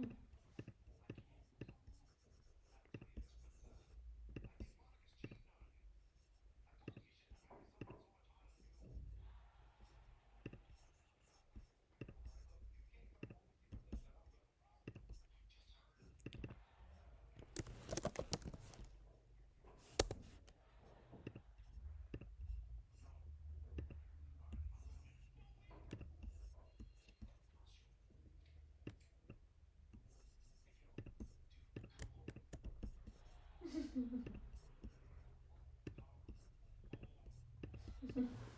Hmm. Mm-hmm.